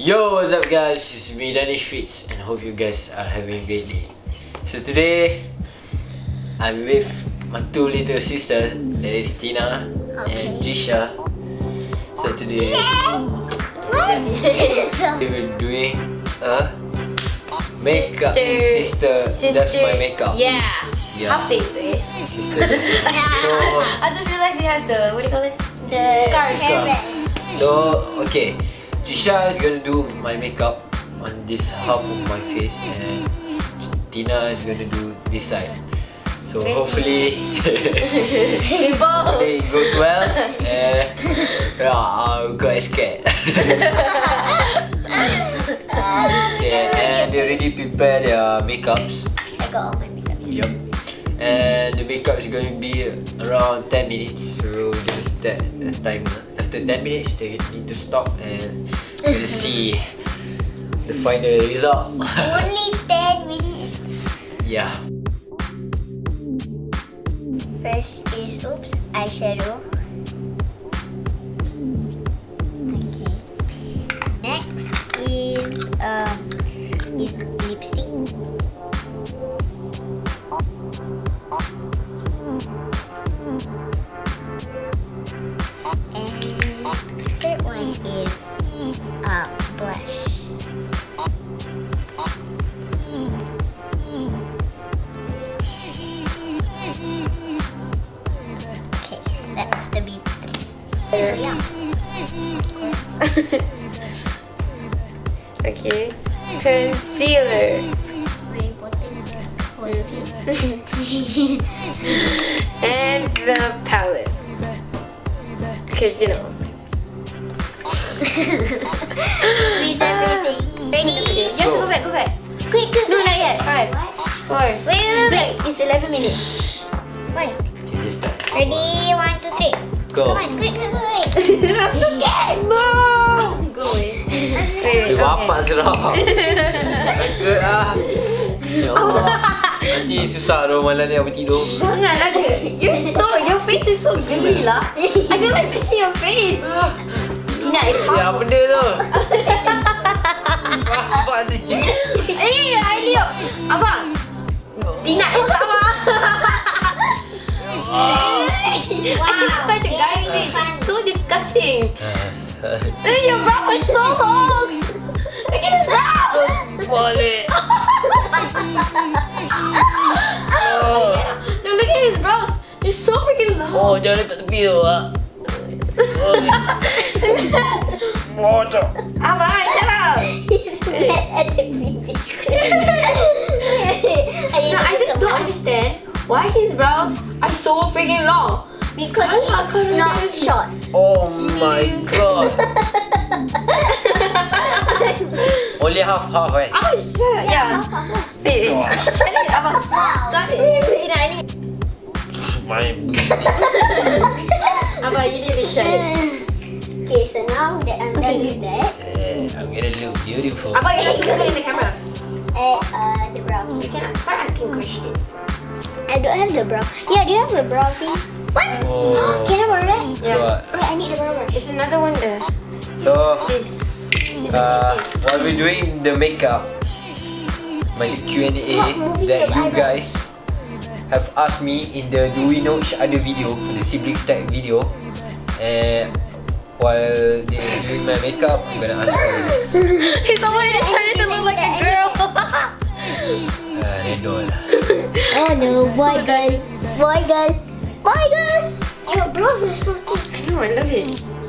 Yo, what's up guys? It's me Danish Firds and hope you guys are having a great day. So today, I'm with my two little sisters, that is Tina and Jisha. So today, we were doing a makeup sister, That's my makeup. Yeah. Yeah. Half face, eh? Sister, so, I just realized he has the, what do you call this? The Scars. Scars. so okay, Jisha is gonna do my makeup on this half of my face and Tina is gonna do this side. So Let's hopefully, We both. hopefully it goes well. And yeah, I'm quite scared. okay, and they already prepared their makeups. I got all my makeup. Yup. And the makeup is going to be around 10 minutes. So we're gonna timer. After 10 minutes, they need to stop and we'll see the final result. Only 10 minutes. yeah. First is, oops, eyeshadow. Okay. Next is, um, is lipstick. Is, bapak serap. Takut ah. Ya Allah. Nanti susah dong malam ni aku tidur. Jangan lah You're so, your face is so geli lah. I don't like touching your face. Tina, it's hard. Ya benda tu. Bapak sejak. Eh, Ailio. Abang. Tina, it's sama. I can't touch a guy's face. It's so disgusting. Eh, your brow is so long. Look at his brow. Oh. No, look at his brows. They're so freaking long. Oh, jangan letak tepi tu, Pak. Oh, cok. Abang, shut up. He's mad at the baby. No, I just don't understand why his brows are so freaking long. Because I he's can't not short. Oh my god. Only half half eh. Oh, shut up. Yeah. Wait, wait. I need, Abang. Stop it. Tina, I need. My Abang, you need to shut it. Okay, so now that I'm done Okay. with that, eh, I'm gonna look beautiful. Abang, you need to look in the camera. eh, uh, the brows. You can start asking questions. I don't have the brow. Yeah, do you have the brow thing? What? Oh. Can I borrow that? Yeah. What? Wait, I need the brow brush. It's another one there. So, This. It's the uh, while we're doing the makeup, my Q&A that you guys have asked me in the Do We Know Each Other video, the siblings tag video, and while they're doing my makeup, I'm gonna answer this. He's already started to look like a girl. Uh, redor. Oh no, boy girl. Boy girl. Boy girl. Your brows are so thick. I know, I love it.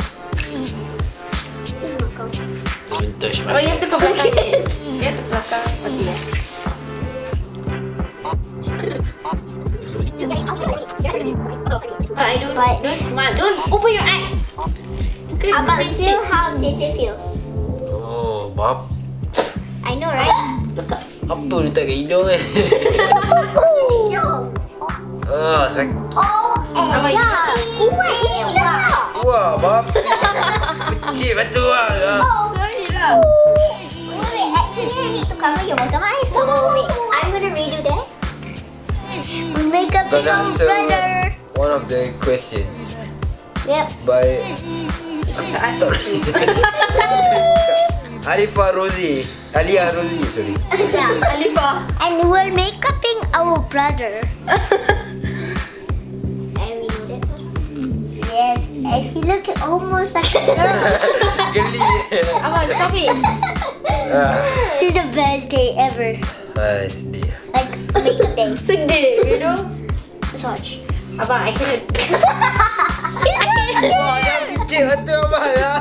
Don't touch Oh, my you have to go back. You have to belakang. Okay. I don't. But- don't smile. Don't open your eyes. Look at Abang, the feel how JJ feels. Oh, bab. I know, right? Look up. Apa letak kat hidung eh? no. Ah, sakit. Oh, and Abang, you yeah. just- Wait, yeah. Wah, bab. Kecil batu lah. Oh, Sorry lah. wait, wait. Actually, I need to cover your bottom eye. So, wait. I'm gonna redo that. Makeup is Gonna on answer brother. one of the questions Yep. by Just ask you. Alifa Rosie. Alia Rosie, sorry. Yeah. Alifah. And we're makeuping our brother. And we know that. Yes, and he look almost like a girl. Geli. Abang, stop it. this is the best day ever. ah, sedih. Like makeup day. Sedih, you know. Swatch. Abang, I cannot. Wah, jangan picit betul abang lah.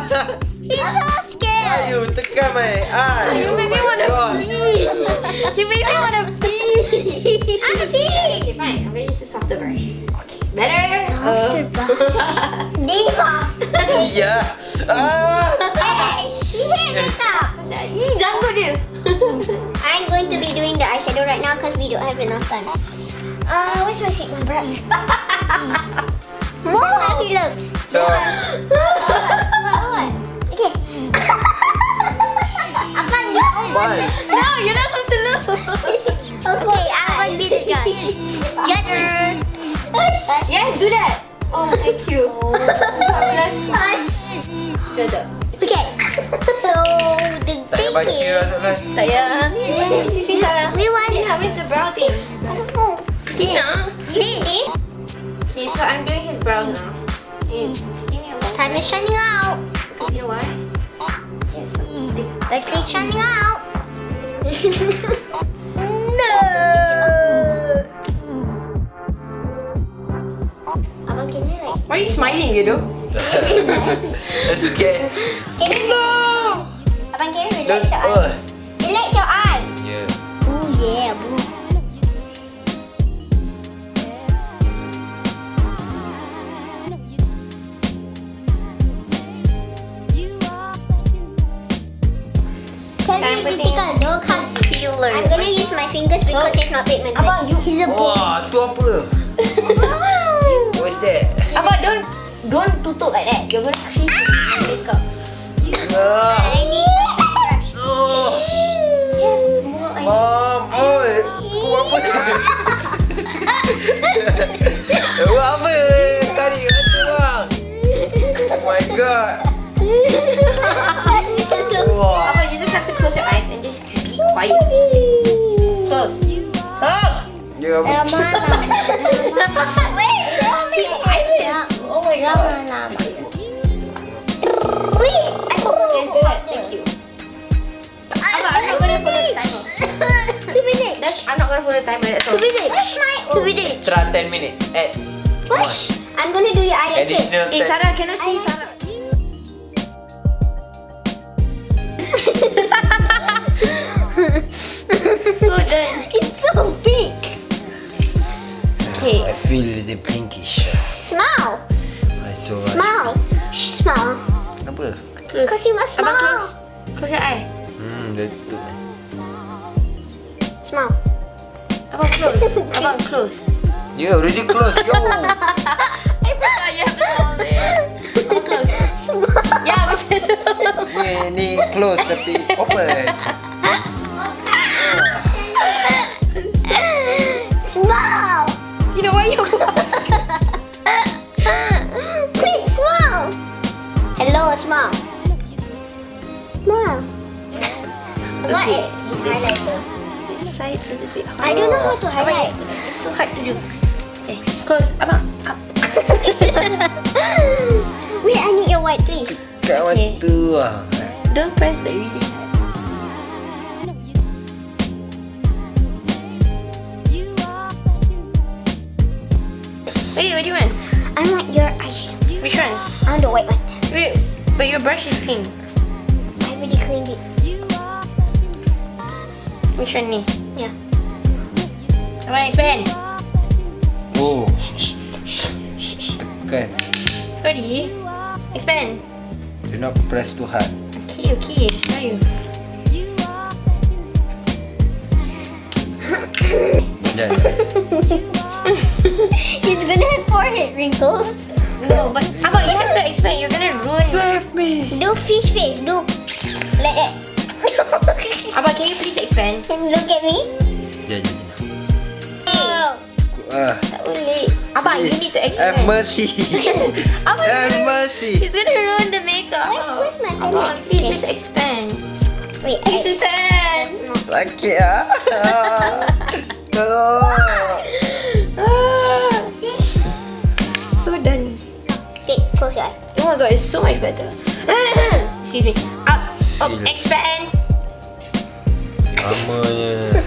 He's so scared. Ayu, tekan mai. Ah, You make me wanna pee. You make me wanna pee. I'm big. Okay, fine. I'm gonna use the softer brush. Okay, better. Softer Uh, Diva. Iya. Ah. I'm going to be doing the eyeshadow right now because we don't have enough time. Uh, where's my shade? My brush. More how he looks. So, What? Okay. Why? No, you're not supposed to look. Okay, I'm going to be the judge. Judge. yes, do that. Oh, thank you. Jada. Okay. So the tak payah thing baca is, lah Tak payah. Excuse Sarah. we want. Tina, where's the brow thing? Tina. This. Okay, so I'm doing his brows now. It's taking me a long Time is shining out. You know why? Yes, the Battery shining out. no. Abang, can you like? Why are you smiling, you know? That's okay. Can you? Abang, can you Don't. relax your Oh. eyes? Relax your eyes. Yeah. Oh yeah, boo. Can I'm we putting vertical? No, cause Concealer. I'm gonna use my fingers because it's not pigmented. Abang, you- He's a boo. Wah, tu apa? What's that? Abang, don't don't tutup like that. You're gonna crease your makeup. Ah. Oh. Yes, more Mom, oi. Buat apa tu? Buat apa? Tarik kat tu bang. Oh my god. Wah. Abang, you just have to close your eyes and just be quiet. Close. Close. Ya, apa? Lama lama. Wait, show me. Oh my god. Lama lama. Wait, I that. Thank you. Abang, I'm not gonna follow the timer. Two minutes. That's, I'm not gonna follow the timer. That's all. Two minutes. Two minutes. Extra 10 minutes. Add. What? I'm gonna do your eyelashes. Additional Eh, 10. Sarah, can I see Sarah? so done. It's so big. Okay. I feel the pinkish. Smile. So Smile. Smile. Apa? Cause you must Abang, smile. close. Close your eye. Hmm, dah tu. Smile. Abang, close. Abang, close. You already close. Yo. I forgot you have a small there. Abang, close. Ya, macam tu. ni ni close tapi open. Smile. You know what you Quick, smile. Hello, smile. Smile. Not Okay. it. It's side's a little bit hard. I don't know how to highlight. It's so hard to do. Okay, close. Abang, up. Wait, I need your white, please. Kawan Okay. tu ah. Don't press the really hard. Wait, what do you want? I want your eyeshadow. Which one? I want the white one. Wait, but your brush is pink. I already cleaned it. Which one ni? Yeah. Abang, expand. Oh. Tekan. Sorry. Expand. Do not press too hard. Okay, okay. Try you. Jangan. He's gonna have forehead wrinkles. No, but Abang, you have to expand. You're gonna ruin. Save me. Do fish face. Do like that. Abang, can you please expand? Look at me. Jangan. Oh. Ah. Tak boleh. Abang, you need to Have mercy. Abang, Have mercy. He's gonna ruin the makeup. Where's- where's my Abang, please Okay. just expand. Wait, Hey, I, Susan. Sakit ah. Tolong. Ah, see? so done. Okay, close your eye. Oh my god, it's so much better. Excuse me. Up, up, expand. Lamanya.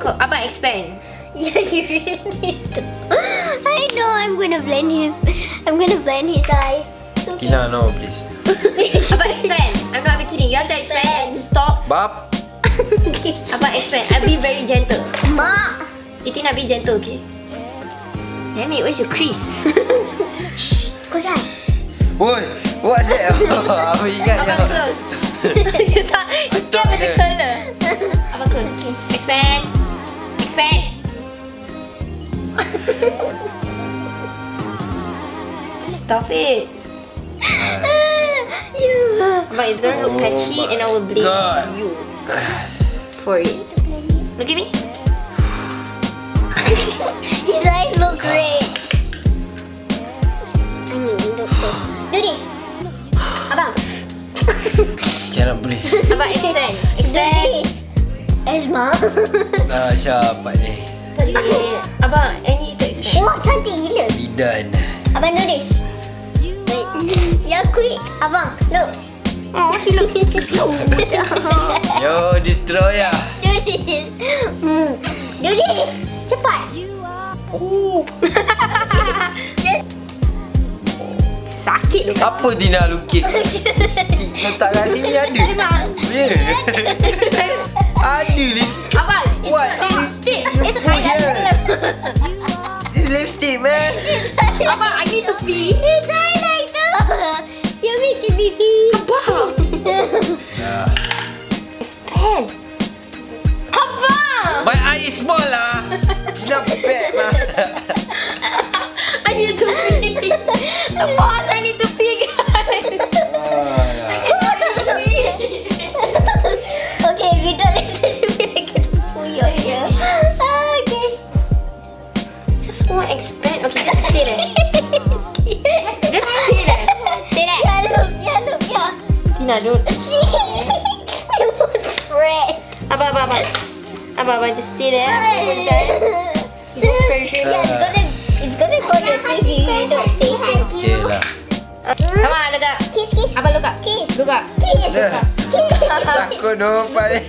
Called Abang expand. Yeah, you really need to. I know, I'm gonna blend him. I'm gonna blend his eye. It's okay. Tina, no, please. Abang expand. I'm not even kidding. You have to expand and stop. Bab. Abang expand. I'll be very gentle. Ma! Itina, be gentle, okay? Damn it, where's your crease? Shh. Eye. Woi, what's that? Apa ingat je. Abang close. you tak, you scared with the dia. colour. Abang close. Expand. Expand. Stop it. you. Abang, it's gonna look Oh patchy and I will blame God. you for it. Look at me. His eyes look great. I need to look close. Do this. Abang. Cannot boleh. Abang, expand. Do Expand. this. Esma. Ah, siapa ni? Abang, to expand. Wah, cantik gila. Bidan. Abang do this. Wait. Ya, quick. Abang, look. Oh, he looks cute. Yo, destroy ya. Do this. Do this. Cepat. Oh. Sakit look. Apa Tina lukis? Letak kat sini ada. Ya. Ada lipstick. It's What? lipstick. It's Apa je? highlighter. It's lipstick man. Abang, I need to pee. It's highlighter. You're making me pee. Abang. Ah. Expand. Abang. My eye is small lah. Not bad lah. I need to pee. Boss, Tina, it looks red. Abang, abang, abang. Abang, abang, just stay there. Don't pressure. Yeah, it's gonna, it's gonna go to your TV if you don't stay still. Okay lah. Come on, look up. Kiss, kiss. Abang, look up. Kiss. Look up. Kiss. Dah. Kiss. Takut dong Pak ni.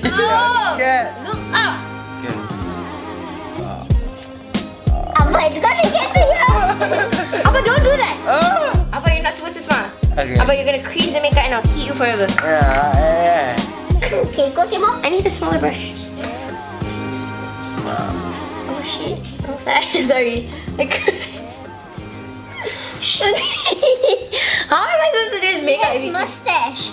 Kan? Look up. Okay. Abang, it's gonna get to you. Abang, don't do that. Oh. Abang, you're not supposed to smile. Okay. Abang, you're gonna crease the makeup and I'll hit you forever. Ah, eh. Okay, close your mouth. I need a smaller brush. Oh shit. I'm sorry. Sorry. I couldn't. How am I supposed to do this makeup? has if you- mustache.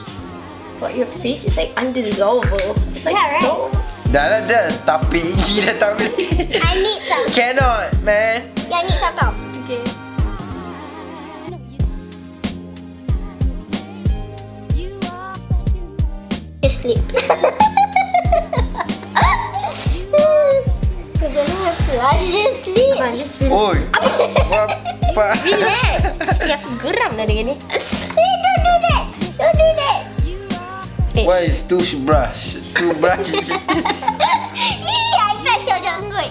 But your face is like undissolvable. It's like Yeah, right. so. Dah lah dah. Tapi gila tak boleh. I need some. Cannot man. Yeah, I need some tau. Sleep. Have to to sleep. Abang, just relax. Oi. Apa? Relax. Ya, aku geram dah dengan ni. Hey, don't do that. Don't do that. Eh, What is toothbrush? Toothbrush. Yee, I touched your janggut.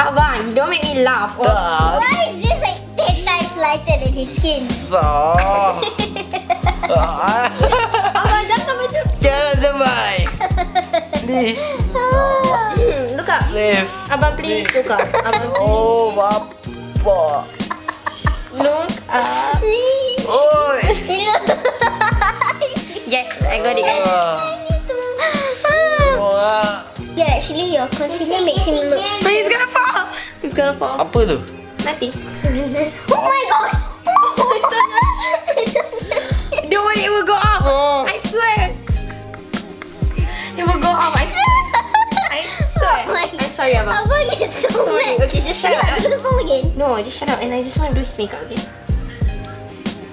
Abang, you don't make me laugh. Oh. Why is this like 10 times lighter than his skin? So. Jangan sampai. Please. Look up. Safe. Abang, please look up. Abang, please. Oh, bapa. Look up. Oi. Yes, I got it, guys. Ah. Yeah, actually your concealer makes him look. So he's gonna fall. He's gonna fall. Apa tu? Nothing. oh my gosh! Don't worry, it will go off. Oh. I Oh my I'm sorry, Abang. Abang is so Sorry. mad. Okay, just shut Look, up. It's gonna fall again. No, just shut up. And I just want to do his makeup, okay?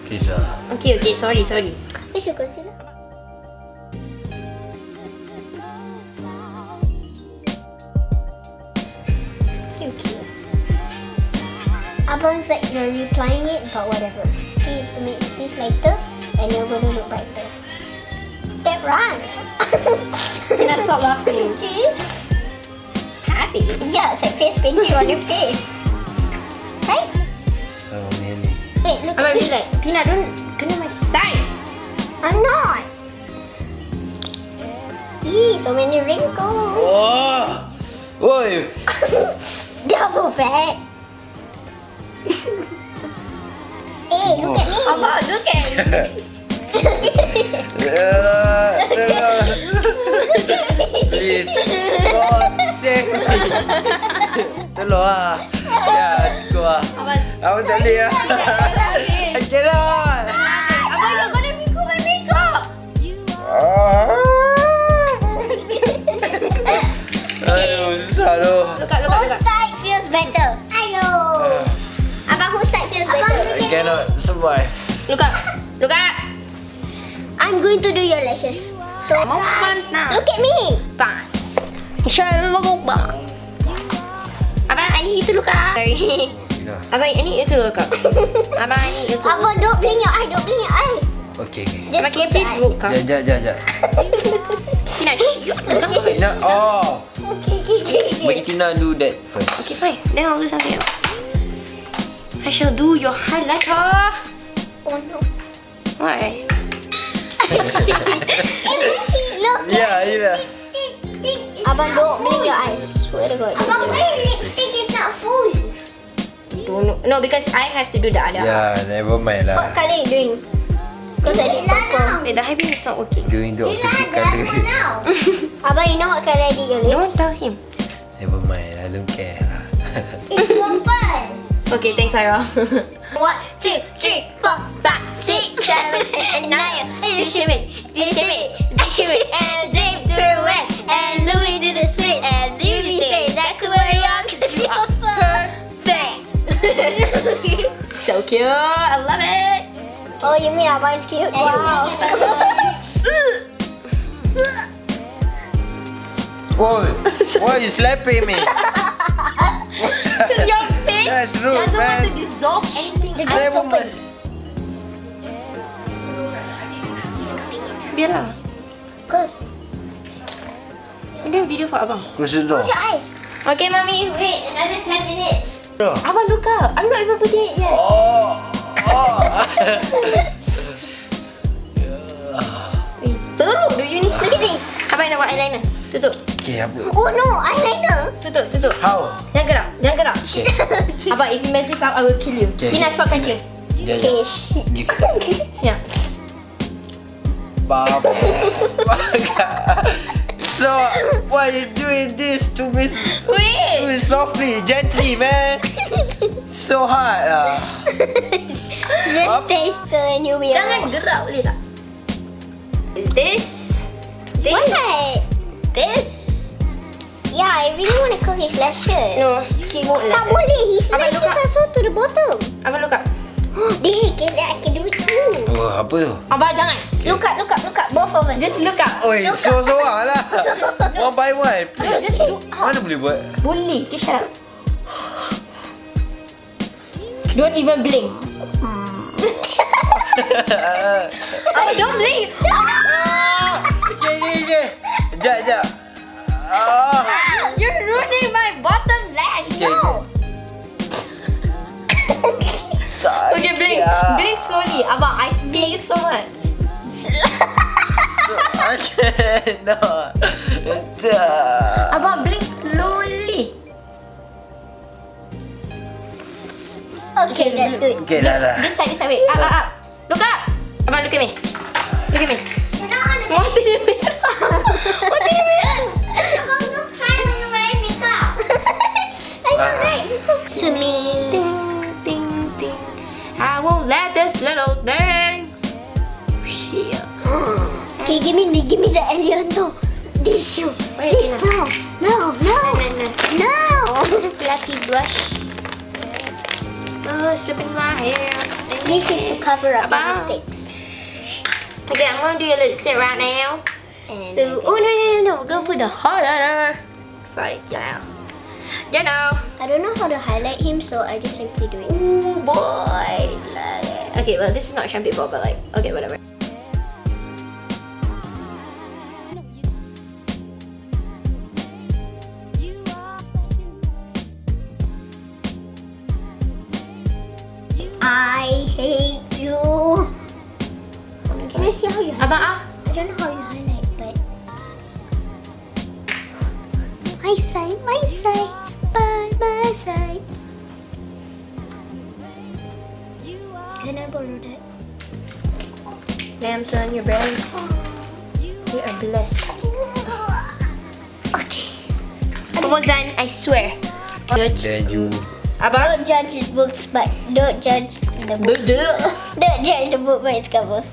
Please ah. Okay, okay. Sorry, sorry. Where's your concealer? Okay, okay. Abang's like you're replying it, but whatever. Okay, it's to make your face lighter and you're gonna look brighter. Tap. rhymes. Tina, stop laughing. okay. Happy. Yeah, it's like face painting on your face. Right? Oh, so many. Wait, look I'm at be me. like, Tina, don't kena my side. I'm not. Eee, so many wrinkles. Oh! Oi! Double bad. hey, look at oh. me. Abang, look at Please. God save me. Tolong ah. Ya, cukup ah. Abang, Aku tak boleh ah. I cannot. Abang, you're gonna wrinkle my makeup. Aduh, susah tu. Look up, look up, Whose look up. side feels better? Ayo. Abang, whose side feels better? I cannot survive. Look up. Look up. I'm going to do your lashes. So, look at me. Pas. Abang, I need you to look up. Sorry. Abang, I need you to look up. Abang, I need you to Abang, don't blink your eye. Don't blink your eye. Okay, okay. Just Abang, can you close please your eye. look up? Tina, shh. Look up. Tina, oh. Okay, okay, okay. Make okay. Tina do that first. Okay, fine. Then I'll do something else. I shall do your highlighter. Abang, don't blink your eyes. Swear to God. Abang, my lipstick is not full. Don't know. No, because I have to do the other. Ya, never mind What lah. color you doing? Because I did purple. Wait, the high beam is not working. Doing the opposite colour. Abang, you know what color I did your Don't lips? tell him. Never mind, I don't care lah. It's purple. Okay, thanks, Ira. One, two, three, four, five, six, seven, eight, nine. Distribute, distribute, distribute, and zip through it, and Louis did the split, and Louis stay exactly where you are, cause you are perfect. so cute, I love it. Oh, you mean Abang is cute? Wow. Woi, why you slapping me? Your face That's rude, doesn't want to dissolve anything. The I- door's Never open. mind. Biarlah. Ada video for abang. Close the door. Close your eyes. Okay, mommy, wait another 10 minutes. Bro. Abang, look up. I'm not even putting it yet. Oh. Oh. Teruk do you ni? Look at me. Abang nak buat eyeliner. Tutup. okay, apa? Oh no, eyeliner. Tutup, tutup. How? Jangan gerak. Jangan gerak. Okay. Abang, if you mess this up, I will kill you. Okay. Stop touching. Jap, Okay, shit. Siap. Baba. so, why you doing this to me? Do Wait. it softly, gently, man. So hard lah. Just taste so and you'll be Jangan alright. gerak boleh tak? Is this? This? What? This? Yeah, I really want to curl his lashes. No, he won't Tak let us. boleh. His Abang, lashes up. are so to the bottom. Abang, look up. They can, I can do it too. Oh, apa tu? Abang, jangan. Look up, look up, look up. Both of us. Just look up. Oi, seorang-seorang lah. One by one, please. Just look up. Mana boleh buat? Boleh. Okay, shut up. Don't even blink. Abang, don't blink. Okay, okay, okay. Sekejap, sekejap. Ah. You're ruining my bottom lash. Okay, No. Tak Okay, blink. Ya. Blink slowly. Abang, I blink so much. I cannot. Tak. Abang, blink slowly. Okay, that's good. Okay, dah dah. This side, this side. Wait. Up, up, up. Look up. Abang, look at me. Look at me. What do you mean? What do you mean? Ah. To me. Ding, ding, ding. I won't let this little thing. Here. Okay, give me the give me the Elianto tissue. Wait, Please Tina. no, no, no, no. Oh, fluffy brush. Oh, slipping my hair. This is to cover up my mistakes. Okay, I'm gonna do your lipstick right now. And So, oh no, no, no, no, we're gonna put the highlighter. It's like, yeah. You know. I don't know how to highlight him, so I just simply do it. Ooh, boy. Okay, well, this is not shampoo ball, but like, okay, whatever. I hate you. Can I see how you highlight? Abang, ah. I don't know how you highlight, but... My side, my side by my side. Can I borrow that? Damn son, your berries. You are blessed. Okay. Almost done, I swear. Good. Then you Abang. Don't judge his books, but don't judge the book. Don't judge the book by its cover.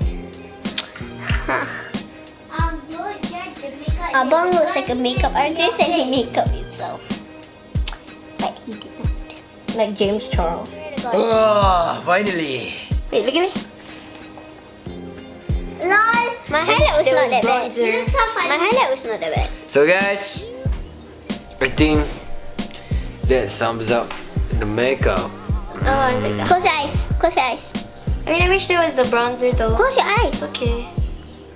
Um, don't judge the makeup. Abang looks like a makeup artist and he makeup Like James Charles. Oh, finally. Wait, look at me. LOL! My highlight was There not that bad. bronzer. You look so. My highlight was not that bad. So guys, I think that sums up the makeup. Oh, I like that. Close your eyes. Close your eyes. I mean, I wish there was the bronzer though. Close your eyes. Okay.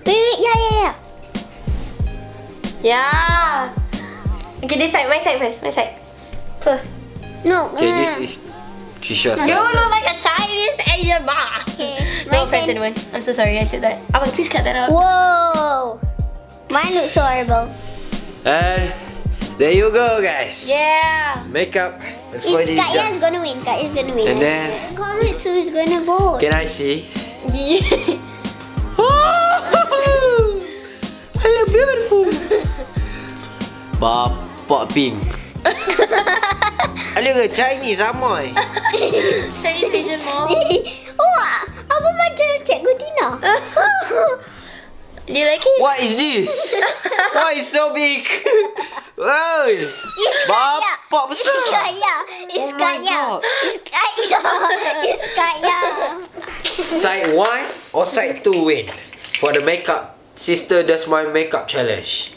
Wait, wait, yeah, yeah, yeah. Yeah. Okay, this side, my side first, my side. Close. No. Okay, this is Trisha's You side. look like a Chinese Asian ma. Okay, my No offense, turn. anyone. I'm so sorry I said that. Oh, Abang, please cut that out. Whoa! Mine looks so horrible. And there you go, guys. Yeah. Makeup. That's Is what you Kak Ya's got. gonna win. Kak Ya's gonna win. And then, Comment who's gonna vote. can I see? Oh, yeah. Hello, beautiful. Bapak pink. Hello, Chinese am amoy. Chinese Asian mom. Wah, apa macam Cikgu Tina? Do you like it? What is this? Why is so big? wow. It's Kak Ya. Bapak It's besar. Kak Ya. It's Oh Kak my Ya. God. It's Kak Ya. It's Kak Ya. Side 1 or side 2 win for the makeup. Sister does my makeup challenge.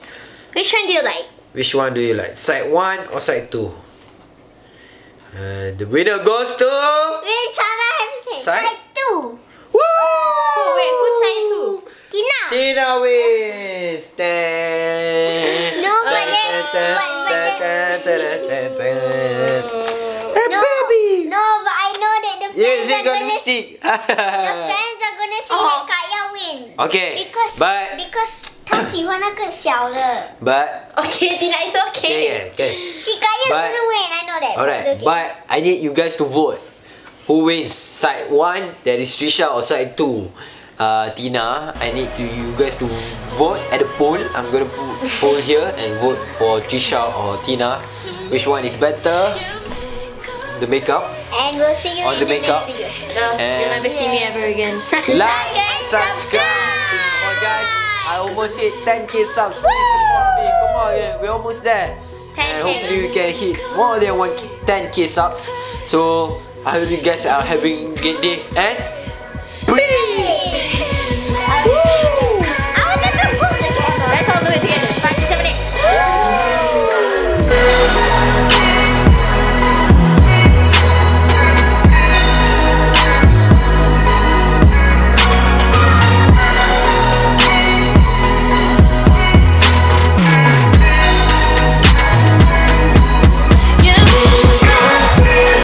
Which one do you like? Which one do you like? Side 1 or side 2? Uh, the winner goes to... Wait, Sarah have say. Side? Side two. Woo! Oh, wait, who's side two? Tina. Tina wins! No, but then- but- but then- tan, tan, tan, tan. Hey, No, baby! no, but I know that the fans Yes, they are got gonna lipstick. the fans are gonna see Oh. that Kak Ya win. okay, Because but because 他喜欢那个小的。 but Okay, Tina, it's okay. okay, guys. She Kak Ya's But- gonna win. I know that. Alright, Okay. but I need you guys to vote. Who wins? Side 1, that is Trisha, or side 2, uh, Tina. I need to, you guys to vote at the poll. I'm gonna put poll here and vote for Trisha or Tina. Which one is better? The makeup. and we'll see you On in the the, makeup. next video. No, you'll never see me ever again. Like and subscribe. Come on, guys. I almost hit 10k subs. Please support me. Come on, yeah. We're almost there. 10K. And hopefully we can hit more than one 10k subs. So I hope you guys are having a great day and